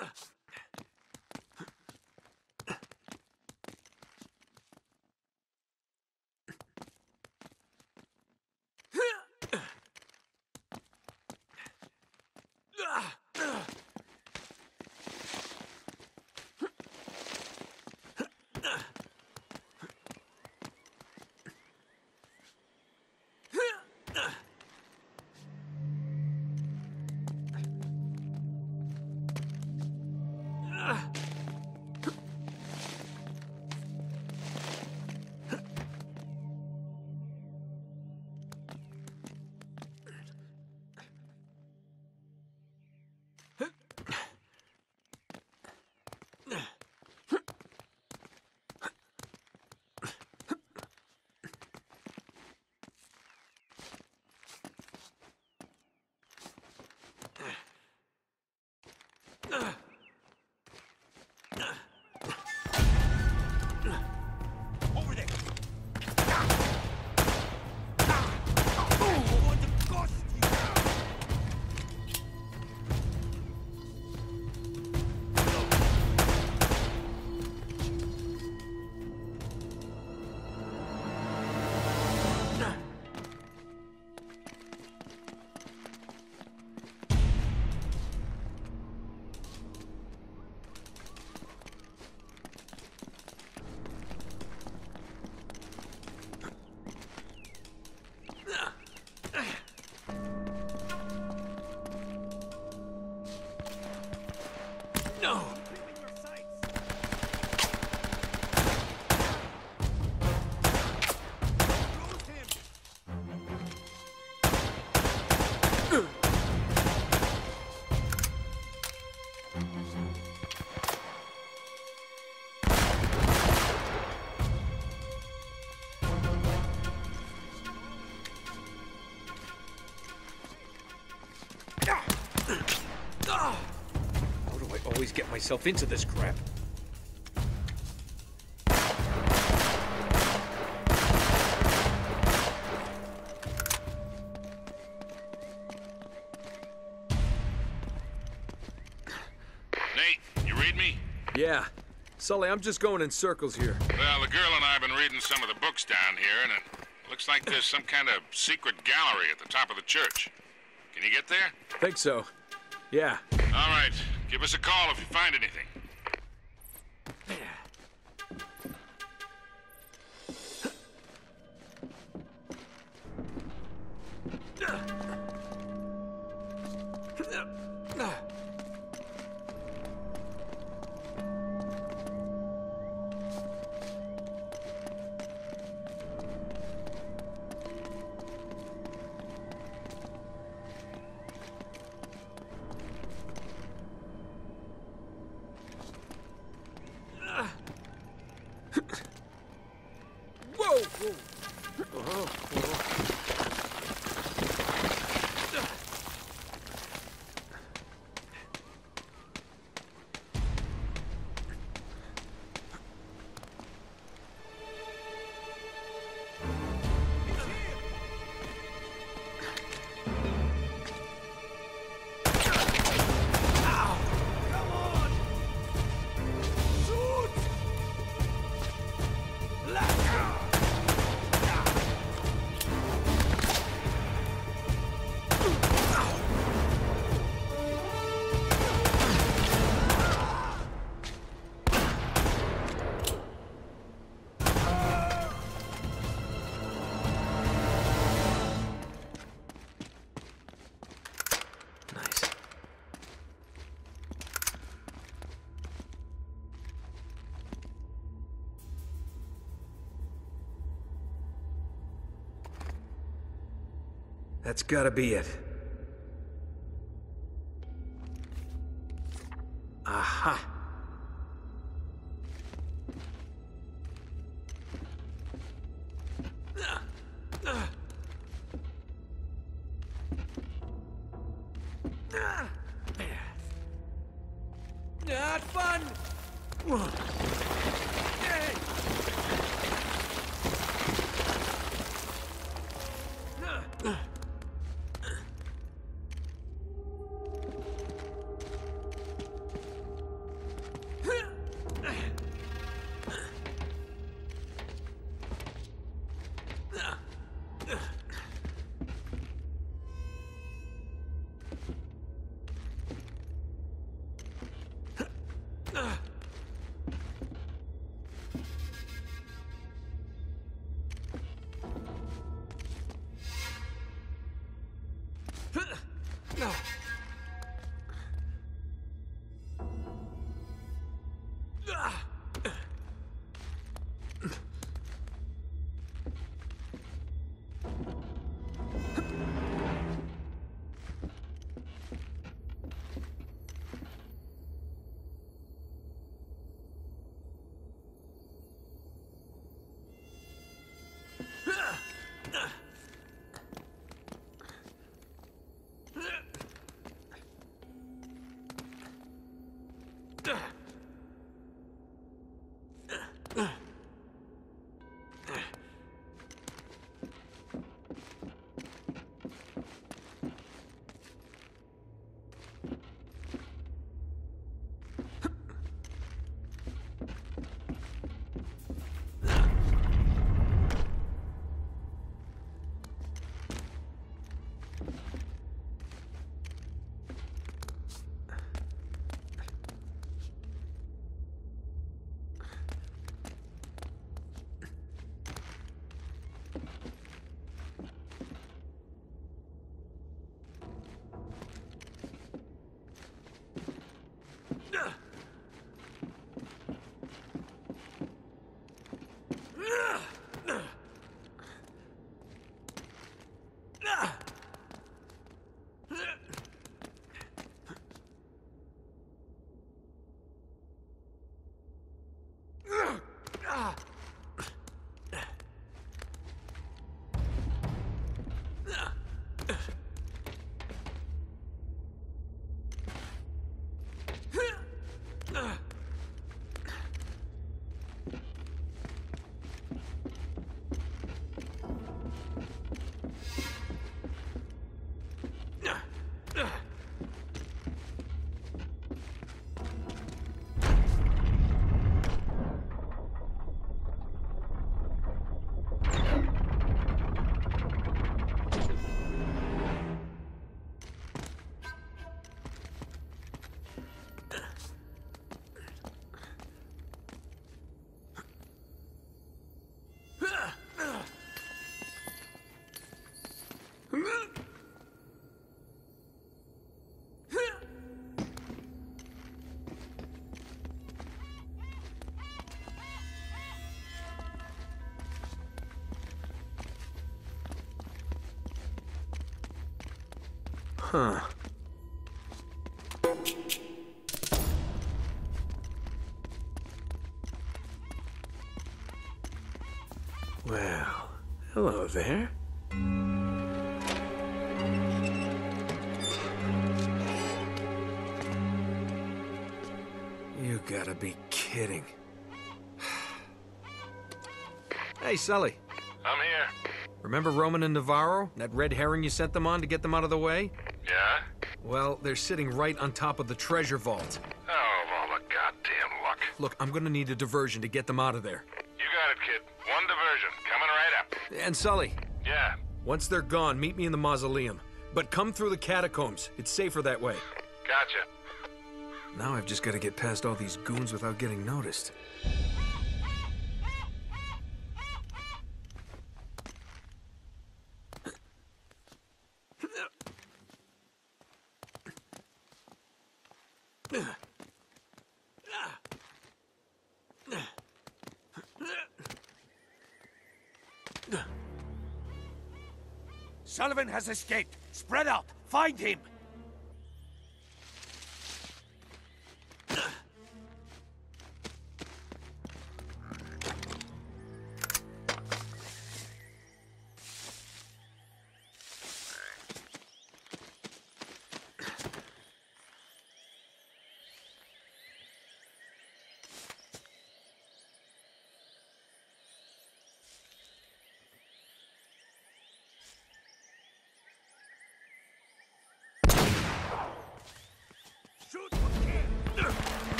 Ugh! Over always get myself into this crap? Nate, you read me? Yeah. Sully, I'm just going in circles here. Well, the girl and I have been reading some of the books down here, and it looks like there's some kind of secret gallery at the top of the church. Can you get there? Think so. Yeah. All right. Give us a call if you find anything. Nice. That's gotta be it. Huh. Well, hello there. You gotta be kidding. hey, Sully. I'm here. Remember Roman and Navarro? That red herring you sent them on to get them out of the way? Well, they're sitting right on top of the treasure vault. Oh, all the goddamn luck. Look, I'm gonna need a diversion to get them out of there. You got it, kid. One diversion. Coming right up. And Sully, Yeah. once they're gone, meet me in the mausoleum. But come through the catacombs. It's safer that way. Gotcha. Now I've just gotta get past all these goons without getting noticed. Sullivan has escaped. Spread out. Find him.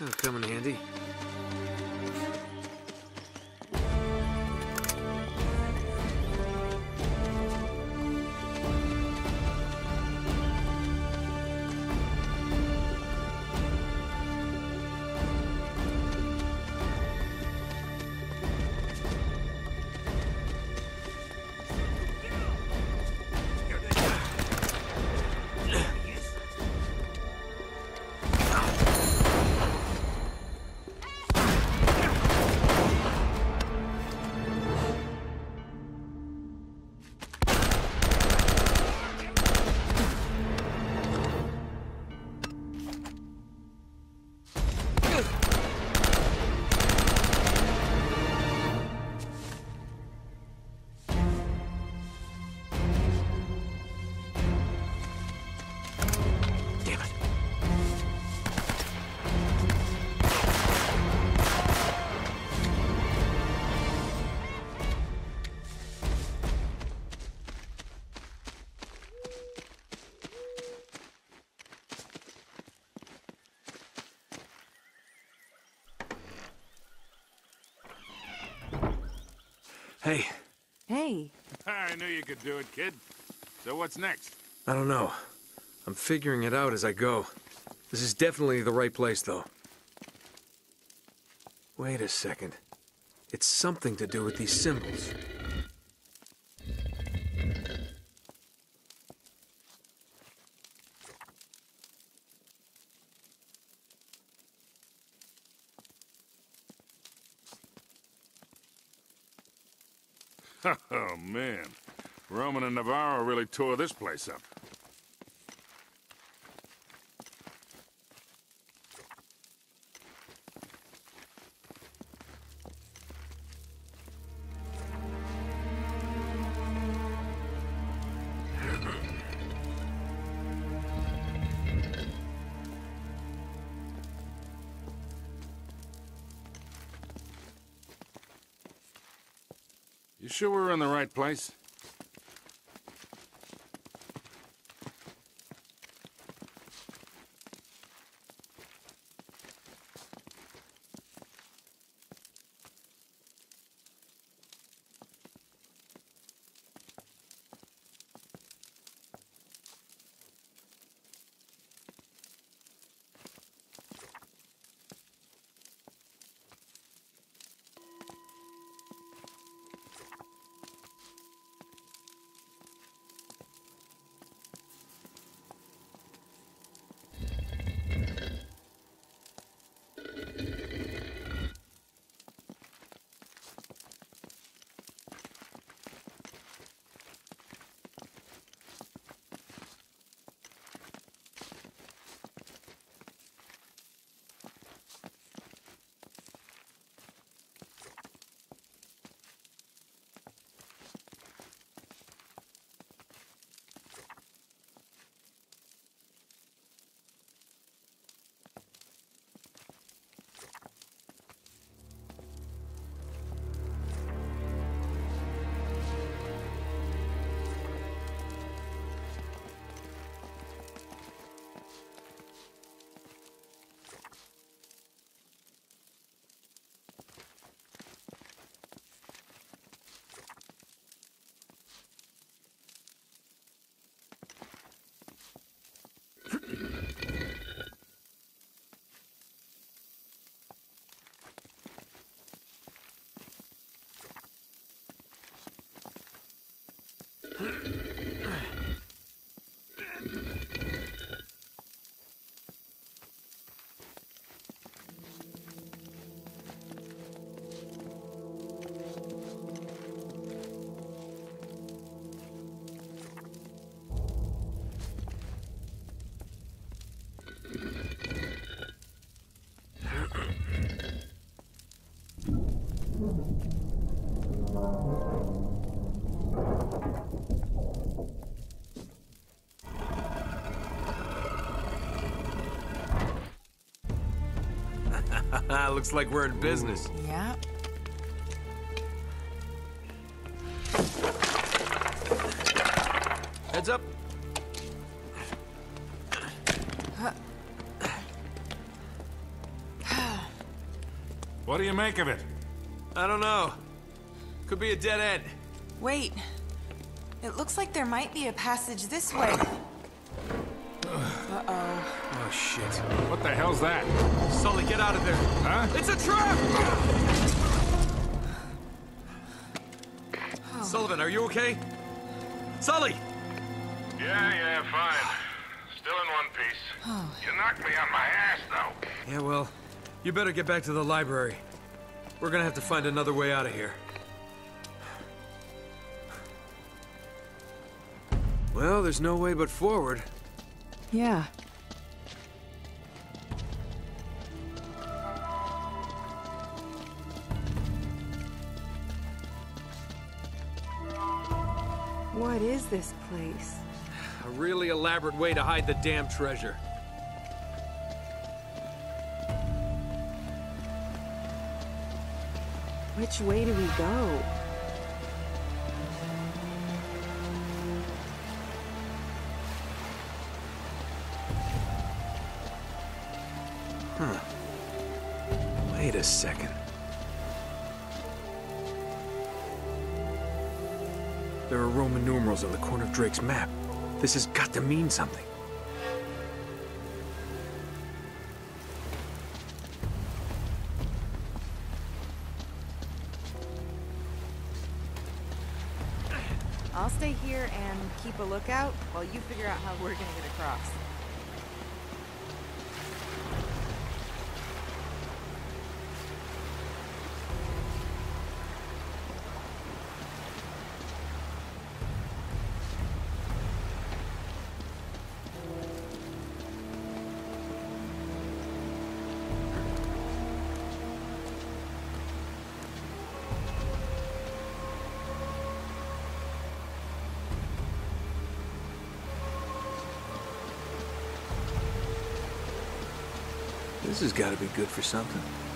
Oh, That'll come Hey, Hey, I knew you could do it, kid. So what's next? I don't know. I'm figuring it out as I go. This is definitely the right place, though. Wait a second. It's something to do with these symbols. Oh, man. Roman and Navarro really tore this place up. You sure we're in the right place? Looks like we're in business. Yeah. Heads up. What do you make of it? I don't know. Could be a dead end. Wait. It looks like there might be a passage this way. Uh-oh. Oh, shit. What the hell's that? Sully, get out of there. Huh? It's a trap! Oh. Sullivan, are you okay? Sully! Yeah, yeah, fine. Still in one piece. Oh. You knocked me on my ass, though. Yeah, well, you better get back to the library. We're gonna have to find another way out of here. Well, there's no way but forward. Yeah. What is this place? A really elaborate way to hide the damn treasure. Which way do we go? Huh. Wait a second. Roman numerals on the corner of Drake's map. This has got to mean something. I'll stay here and keep a lookout while you figure out how we're gonna get across. This has got to be good for something.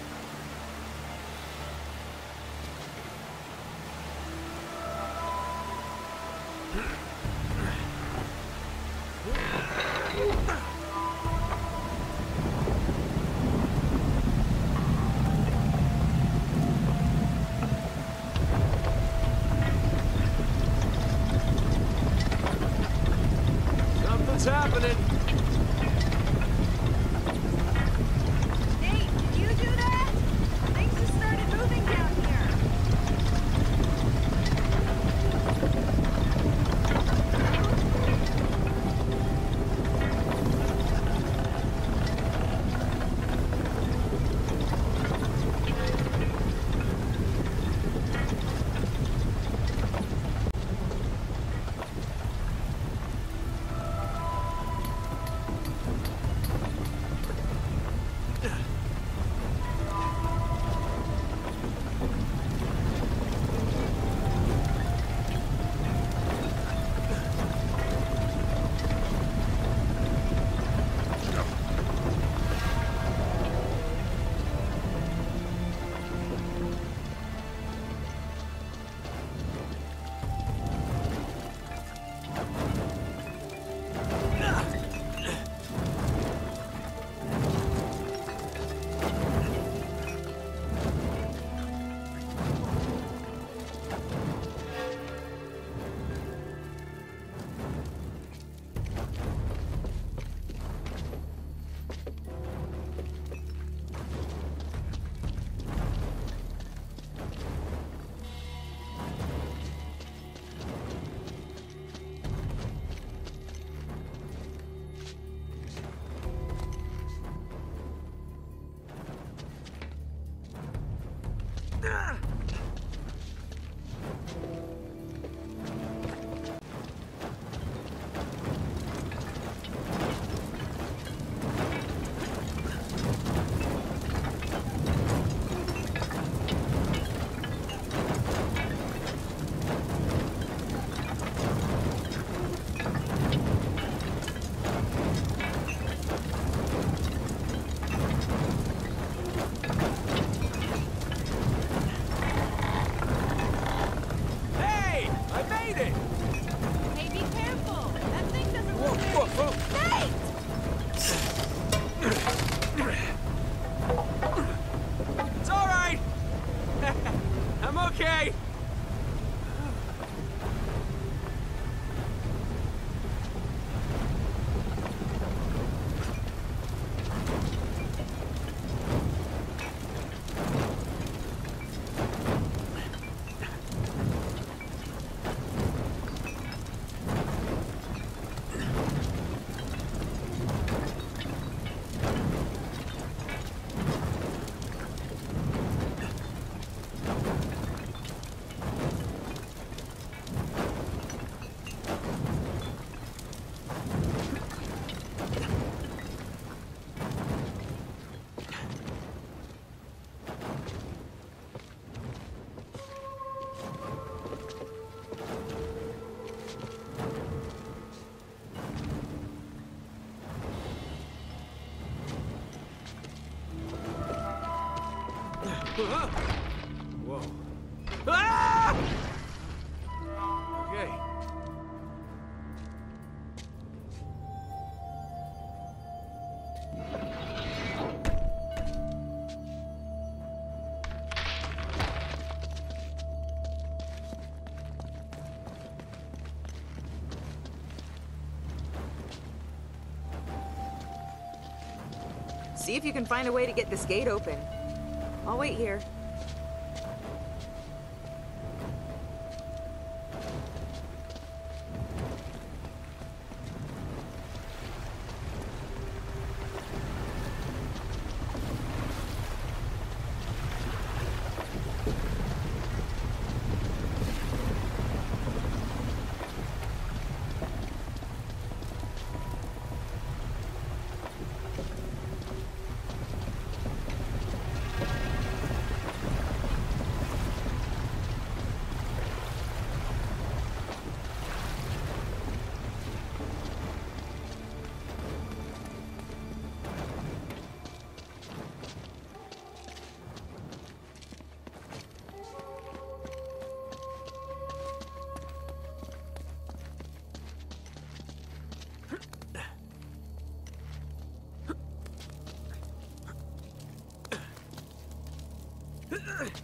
See if you can find a way to get this gate open. I'll wait here. Ugh.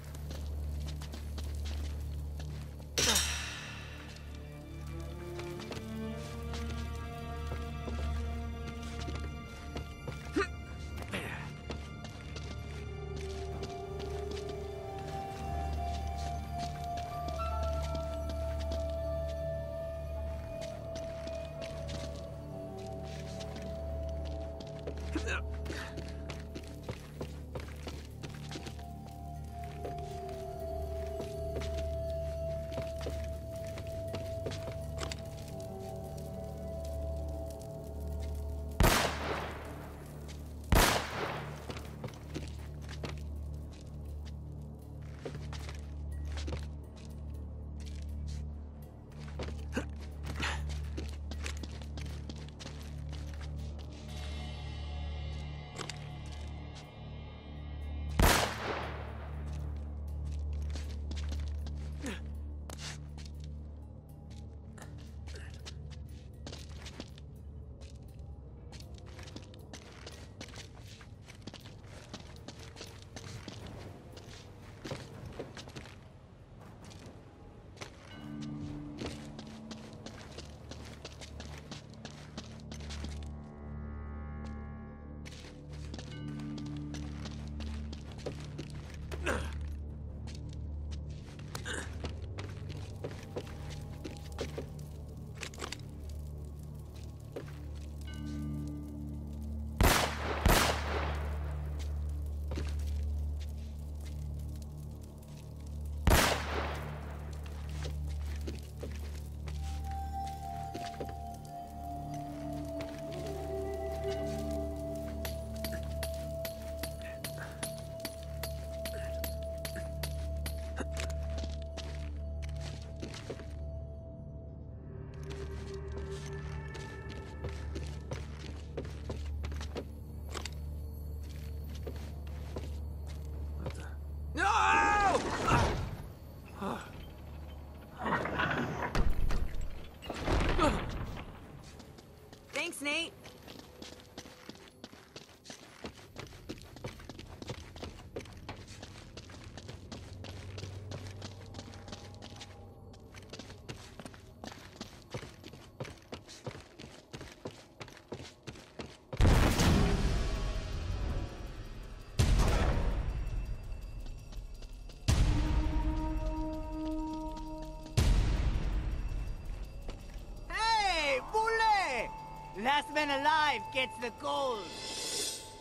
Even alive gets the gold.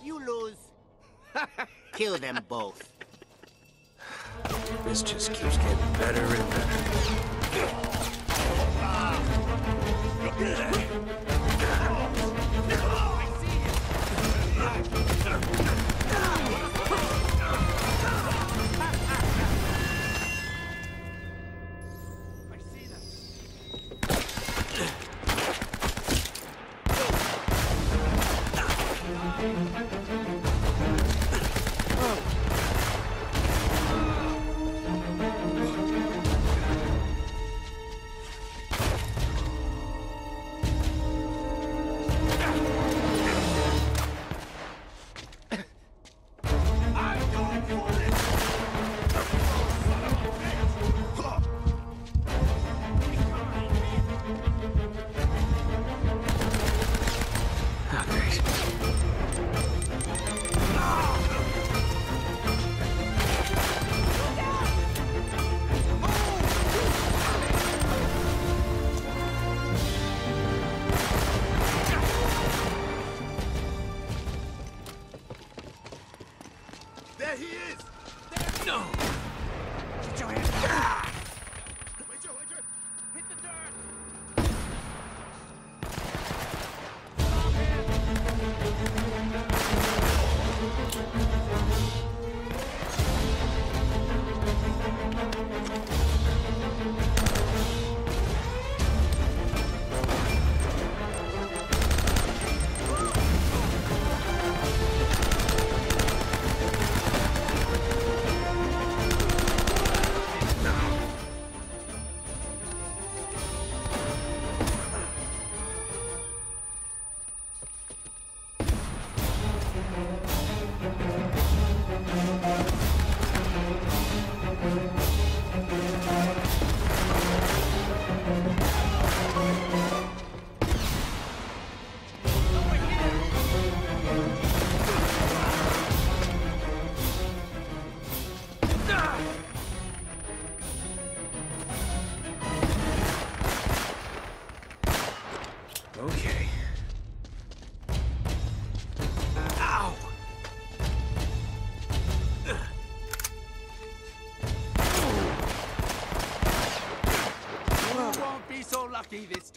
You lose. Kill them both. This just keeps getting better and better. Ah.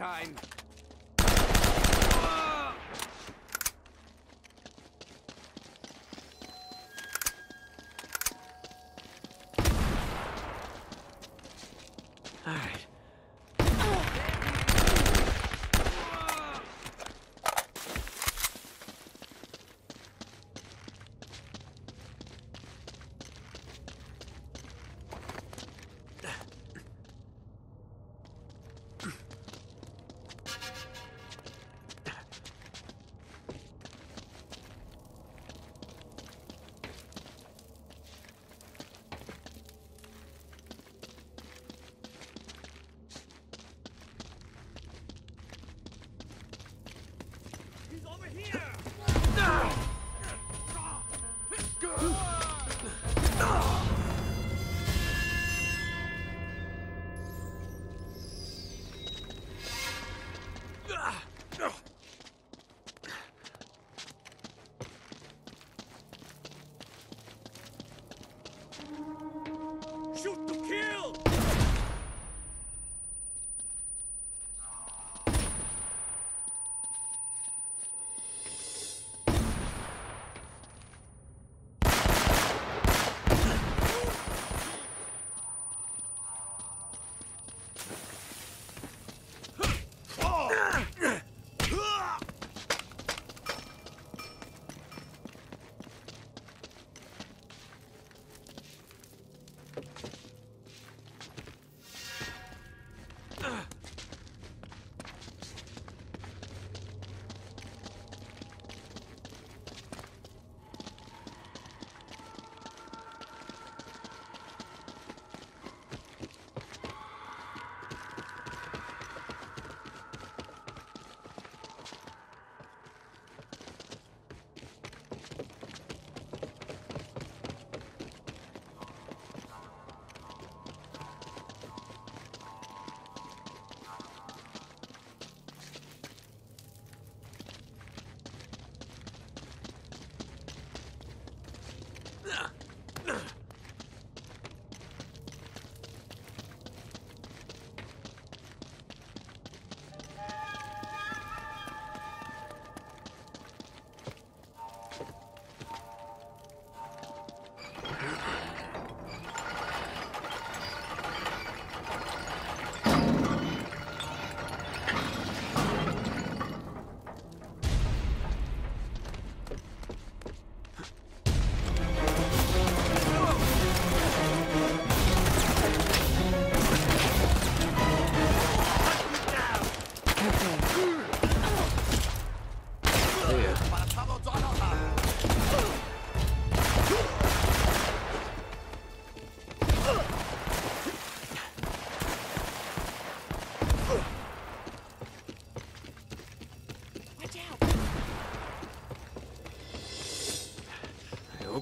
Time. All right.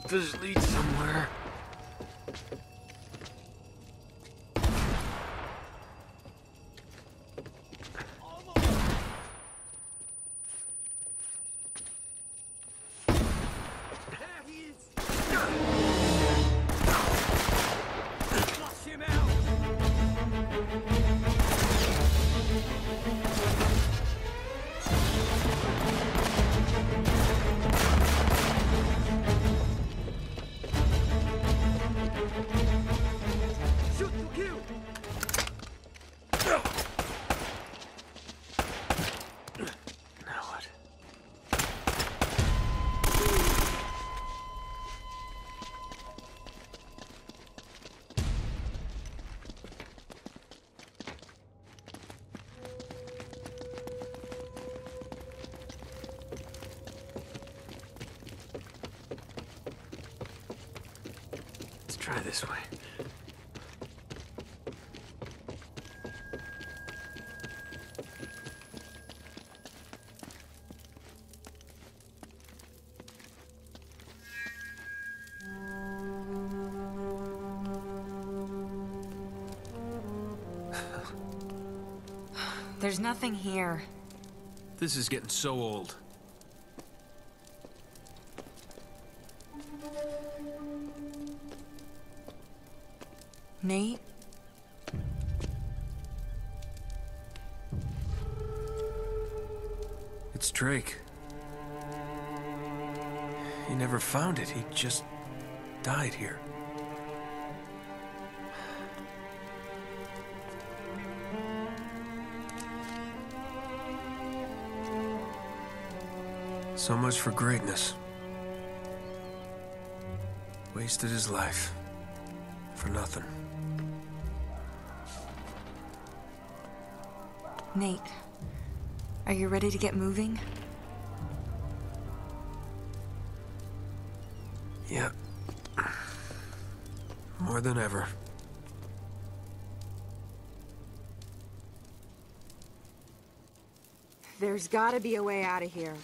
This lead somewhere. Try this way. There's nothing here. This is getting so old. Nate? It's Drake. He never found it. He just died here. So much for greatness. Wasted his life. For nothing. Nate, are you ready to get moving? Yeah. More than ever. There's gotta be a way out of here.